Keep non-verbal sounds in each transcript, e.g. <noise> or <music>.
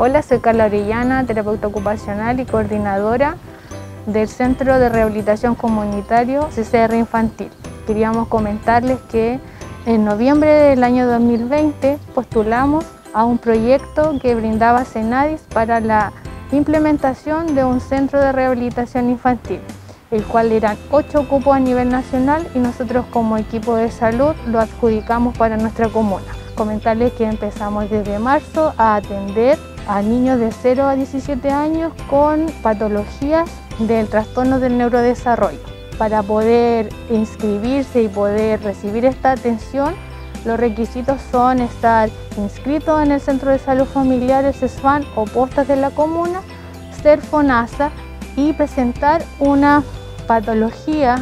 Hola, soy Carla Orellana, terapeuta ocupacional y coordinadora del Centro de Rehabilitación Comunitario CCR Infantil. Queríamos comentarles que en noviembre del año 2020 postulamos a un proyecto que brindaba Senadis para la implementación de un centro de rehabilitación infantil, el cual eran ocho cupos a nivel nacional y nosotros como equipo de salud lo adjudicamos para nuestra comuna. Comentarles que empezamos desde marzo a atender a niños de 0 a 17 años con patologías del trastorno del neurodesarrollo. Para poder inscribirse y poder recibir esta atención, los requisitos son estar inscrito en el Centro de Salud Familiar, el CESFAN o postas de la comuna, ser FONASA y presentar una patología,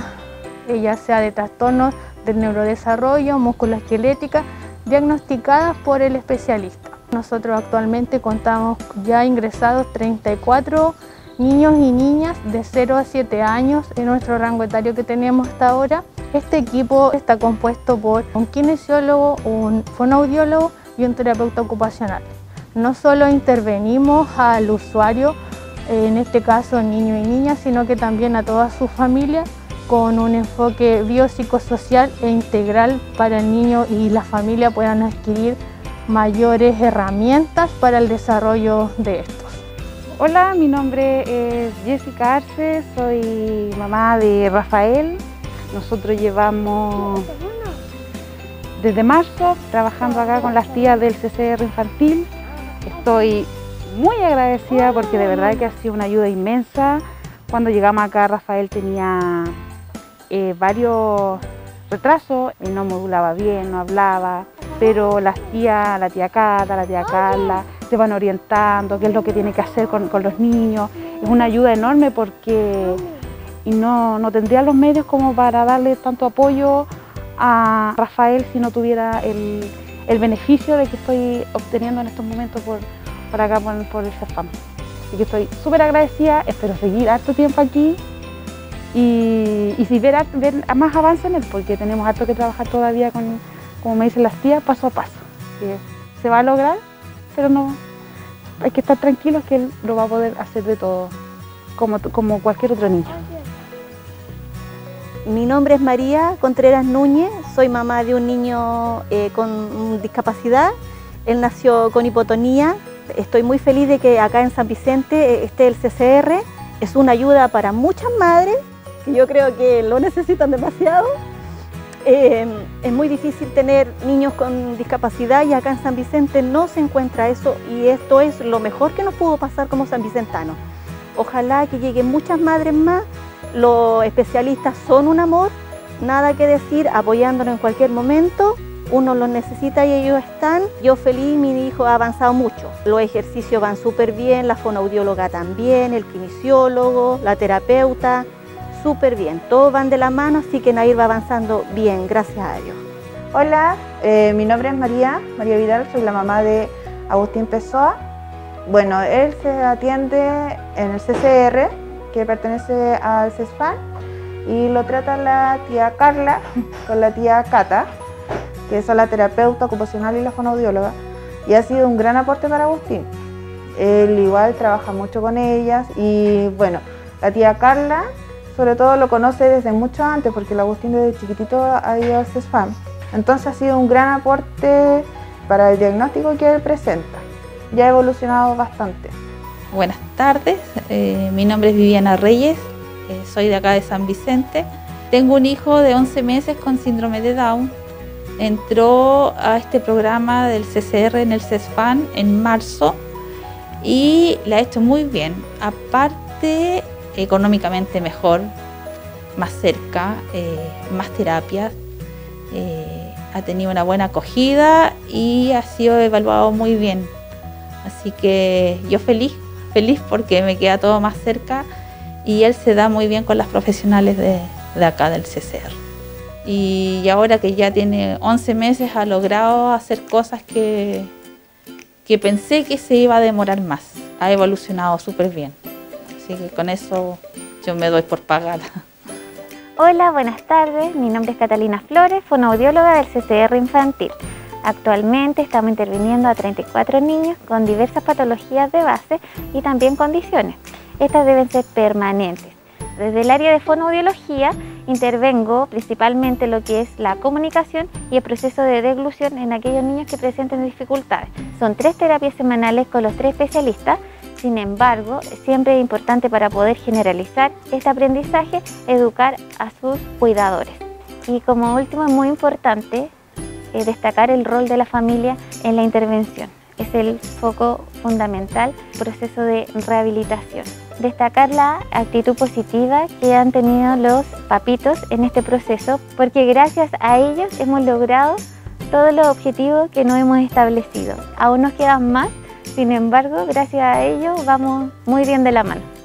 ya sea de trastornos del neurodesarrollo, musculoesquelética, diagnosticadas por el especialista. Nosotros actualmente contamos ya ingresados 34 niños y niñas de 0 a 7 años en nuestro rango etario que tenemos hasta ahora. Este equipo está compuesto por un kinesiólogo, un fonoaudiólogo y un terapeuta ocupacional. No solo intervenimos al usuario, en este caso niño y niña, sino que también a toda su familia con un enfoque biopsicosocial e integral para el niño y la familia puedan adquirir mayores herramientas para el desarrollo de estos. Hola, mi nombre es Jessica Arce, soy mamá de Rafael. Nosotros llevamos desde marzo trabajando acá con las tías del CCR infantil. Estoy muy agradecida porque de verdad que ha sido una ayuda inmensa. Cuando llegamos acá Rafael tenía eh, varios retrasos, él no modulaba bien, no hablaba, pero las tías, la tía Cata, la tía Carla, te van orientando qué es lo que tiene que hacer con, los niños. Es una ayuda enorme porque y no, no, tendría los medios como para darle tanto apoyo a Rafael si no tuviera el, beneficio de que estoy obteniendo en estos momentos por, por acá por, el CEFAM. Así que estoy súper agradecida, espero seguir harto tiempo aquí y, si ver, ver más avance en él, porque tenemos harto que trabajar todavía con, como me dicen las tías, paso a paso. se va a lograr, pero no, hay que estar tranquilos que él lo va a poder hacer de todo, como, cualquier otro niño. Mi nombre es María Contreras Núñez, soy mamá de un niño eh, con discapacidad. Él nació con hipotonía. Estoy muy feliz de que acá en San Vicente eh, esté el CCR. Es una ayuda para muchas madres que yo creo que lo necesitan demasiado Em, es muy difícil tener niños con discapacidad y acá en San Vicente no se encuentra eso y esto es lo mejor que nos pudo pasar como san vicentano. Ojalá que lleguen muchas madres más, los especialistas son un amor, nada que decir, apoyándonos en cualquier momento, uno los necesita y ellos están. Yo feliz, mi hijo ha avanzado mucho. Los ejercicios van súper bien, la fonoaudióloga también, el kinesiólogo, la terapeuta súper bien. Todos van de la mano, así que Nair va avanzando bien, gracias a Dios. Hola, eh, mi nombre es María, María Vidal, soy la mamá de Agustín Pessoa. Bueno, él se atiende en el CCR, que pertenece al CESFAN, y lo trata la tía Carla <laughs> con la tía Cata, que es la terapeuta ocupacional y la fonoaudióloga, y ha sido un gran aporte para Agustín. Él igual trabaja mucho con ellas y bueno, la tía Carla sobre todo lo conoce desde mucho antes, porque el Agustín desde chiquitito ha ido a CESFAM. Entonces ha sido un gran aporte para el diagnóstico que él presenta. Ya ha evolucionado bastante. Buenas tardes, eh, mi nombre es Viviana Reyes, eh, soy de acá de San Vicente. Tengo un hijo de 11 meses con síndrome de Down. Entró a este programa del CCR en el CESFAN en marzo y la ha hecho muy bien. Aparte, económicamente mejor, más cerca, eh, más terapias. Eh, ha tenido una buena acogida y ha sido evaluado muy bien. Así que yo feliz, feliz porque me queda todo más cerca y él se da muy bien con las profesionales de, acá del CCR. Y ahora que ya tiene 11 meses ha logrado hacer cosas que, que pensé que se iba a demorar más. Ha evolucionado súper bien. Así que con eso yo me doy por pagada. Hola, buenas tardes. Mi nombre es Catalina Flores, fonoaudióloga del CCR Infantil. Actualmente estamos interviniendo a 34 niños con diversas patologías de base y también condiciones. Estas deben ser permanentes. Desde el área de fonoaudiología intervengo principalmente lo que es la comunicación y el proceso de deglución en aquellos niños que presenten dificultades. Son tres terapias semanales con los tres especialistas sin embargo, siempre es importante para poder generalizar este aprendizaje, educar a sus cuidadores. Y como último es muy importante eh, destacar el rol de la familia en la intervención. Es el foco fundamental, proceso de rehabilitación. Destacar la actitud positiva que han tenido los papitos en este proceso, porque gracias a ellos hemos logrado todos los objetivos que nos hemos establecido. Aún nos quedan más, sin embargo, gracias a ello vamos muy bien de la mano.